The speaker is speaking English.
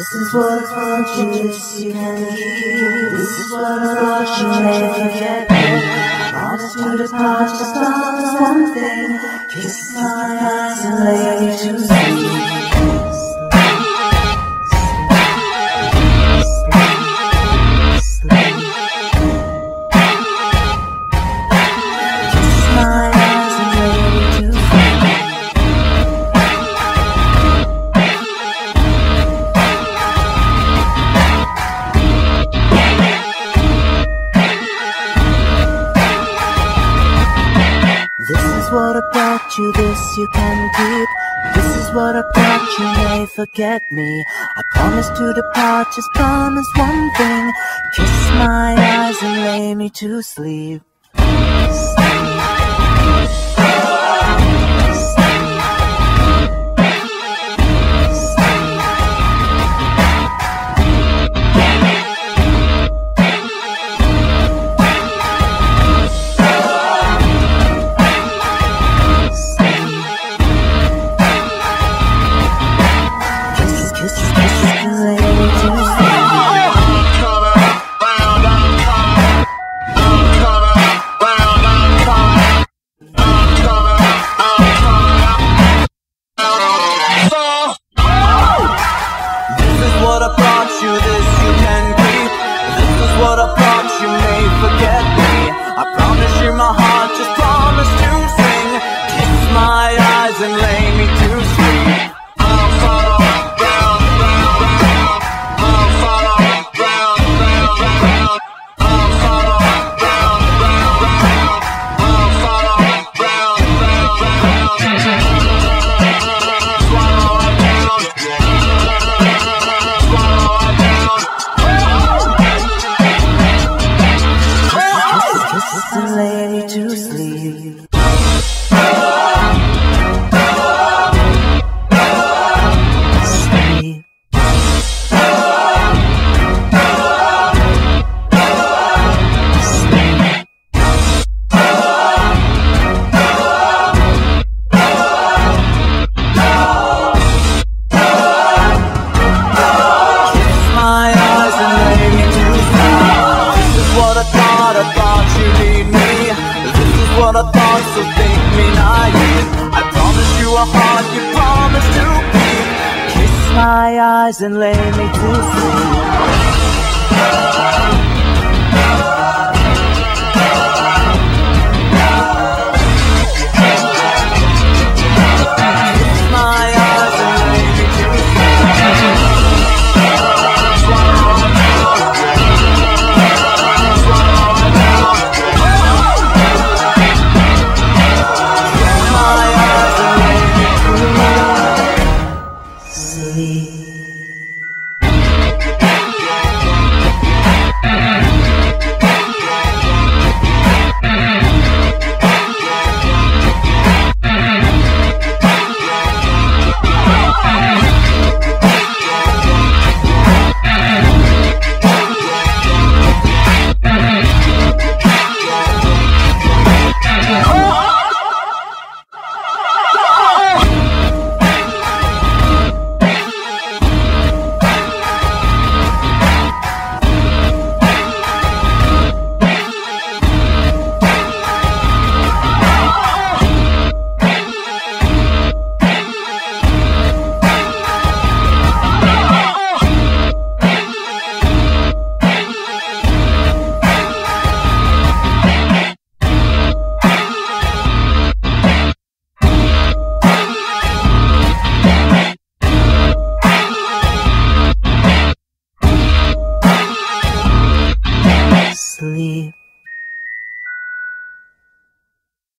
is what want you can keep. This is what you never forget. Promise to depart, just promise one thing. Kiss my what I brought you, this you can keep. This is what I brought you, may forget me. I promise to depart, just promise one thing. Kiss my eyes and lay me to sleep. Thought, I thought you need me. This is what I thought, so think me naive. I promise you a heart, you promise to be. Kiss my eyes and lay me to sleep.